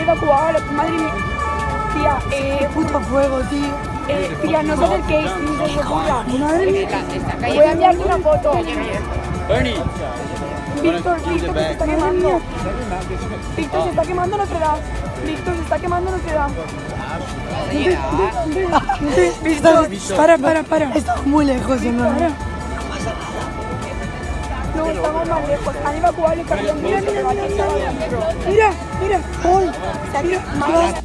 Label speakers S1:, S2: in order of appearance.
S1: evacuado, madre mía. Tía, eh,
S2: Puto fuego, tío.
S1: eh, tía, no os acerquéis, ni se ocurra.
S2: Madre mía.
S1: Voy a enviarte una foto.
S3: Bernie.
S1: Víctor, Víctor, se está quemando. Víctor, se está quemando Notre Dame. Víctor, se está quemando Notre Dame.
S2: Víctor, para, para, para. Estamos muy lejos, hermano.
S1: No, estamos más lejos. Han evacuado el camión. Mira, mira, mira.
S2: Mira, mira. Uy, mira.
S1: Mira,